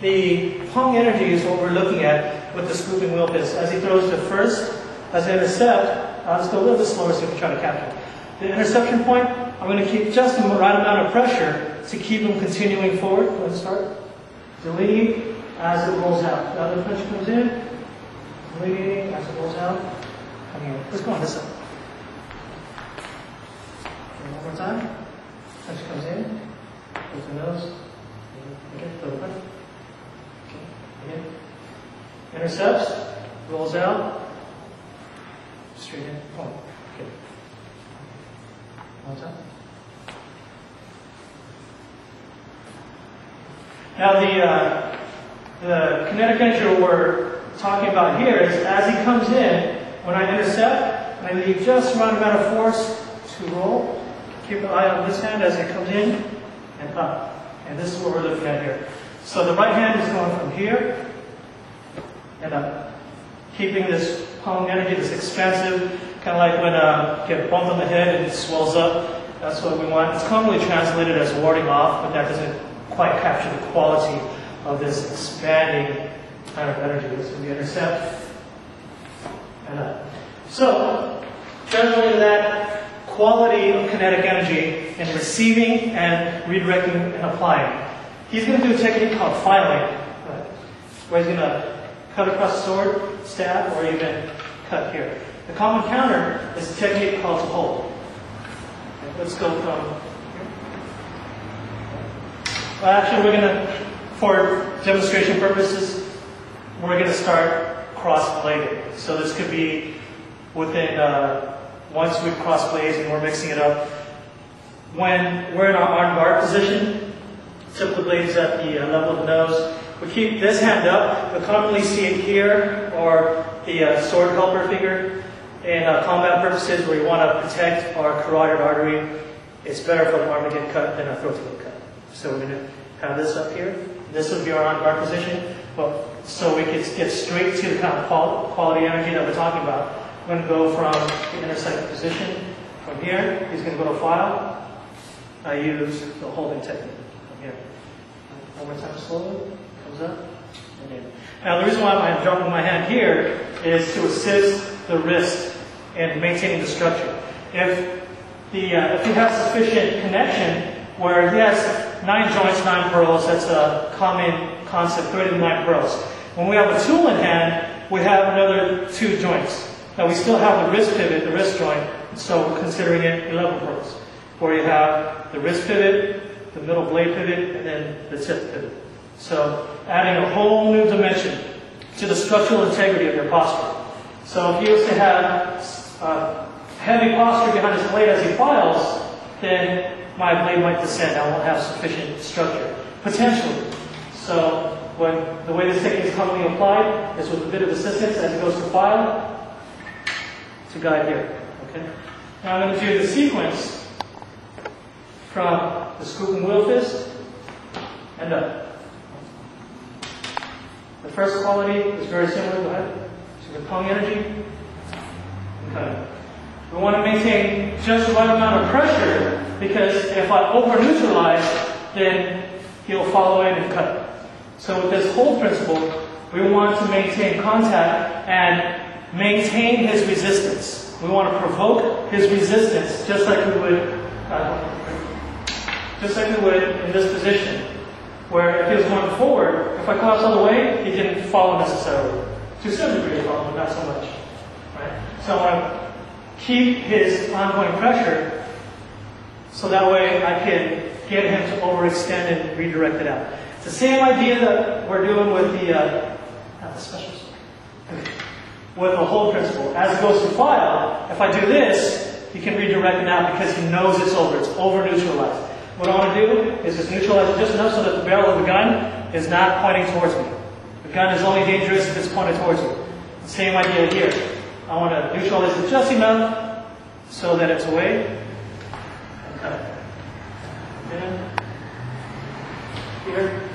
the pong energy is what we're looking at with the scooping wheel piston. As he throws the first, as I intercept, uh, I'll just go a little bit slower so we can try to capture. The interception point, I'm going to keep just the right amount of pressure to keep him continuing forward. Go ahead and start. Delineate as it rolls out. The other punch comes in. Delineating as it rolls out. Coming in. Let's go on this side. One more time. Punch comes in. Goes the nose. Okay, throw the punch. Okay, again. Intercepts. Rolls out. Straight in. Point. Okay. One time. Now, the, uh, the kinetic energy we're talking about here is as he comes in, when I intercept, I leave just the right amount of force to roll. Keep an eye on this hand as it comes in and up. And this is what we're looking at here. So the right hand is going from here and up. Keeping this pong energy, this expansive, kind of like when uh, you get bumped on the head and it swells up. That's what we want. It's commonly translated as warding off, but that doesn't quite capture the quality of this expanding kind of energy. So we intercept and up. So, generally that quality of kinetic energy in receiving and redirecting and applying. He's going to do a technique called filing, where he's going to cut across the sword, stab, or even cut here. The common counter is a technique called hold. Let's go from well, actually, we're going to, for demonstration purposes, we're going to start cross-bladed. So this could be within, uh, once we cross blades and we're mixing it up. When we're in our arm guard position, tip the blades at the uh, level of the nose. We keep this hand up. We commonly see it here or the uh, sword helper figure. In uh, combat purposes, where you want to protect our carotid artery, it's better for the arm to get cut than a throat to cut. So we're going to have this up here. This would be our on-guard position. But so we could get straight to the kind of quality energy that we're talking about. We're going to go from the intersect position. From here, he's going to go to file. I use the holding technique. From here. One more time slowly. Up. And. Now the reason why I'm dropping my hand here is to assist the wrist in maintaining the structure. If the uh, if you have sufficient connection where he has nine joints, nine pearls. That's a common concept, 39 pearls. When we have a tool in hand, we have another two joints. Now we still have the wrist pivot, the wrist joint, so we're considering it 11 pearls. Where you have the wrist pivot, the middle blade pivot, and then the tip pivot. So adding a whole new dimension to the structural integrity of your posture. So if he was to have uh, heavy posture behind his blade as he files, then my blade might descend. I won't have sufficient structure. Potentially. So when the way this technique is commonly applied is with a bit of assistance as it goes to file to guide here. Okay. Now I'm going to do the sequence from the scoop and wheel fist and up. First quality is very similar. Ahead. So the pong energy. Okay. We want to maintain just the right amount of pressure because if I over neutralize, then he'll follow in and cut. So with this whole principle, we want to maintain contact and maintain his resistance. We want to provoke his resistance just like we would, uh, just like we would in this position, where if he was going forward, if I cross all the way, he didn't follow necessarily. To some degree, follow, but not so much. Right? So I want to keep his ongoing pressure so that way I can get him to overextend and redirect it out. It's the same idea that we're doing with the, uh, the special, with the hold principle. As it goes to file, if I do this, he can redirect it out because he knows it's over. It's over neutralized. What I want to do is just neutralize it just enough so that the barrel of the gun is not pointing towards me. The gun is only dangerous if it's pointed towards you. Same idea here. I want to neutralize it just enough so that it's away Okay. here.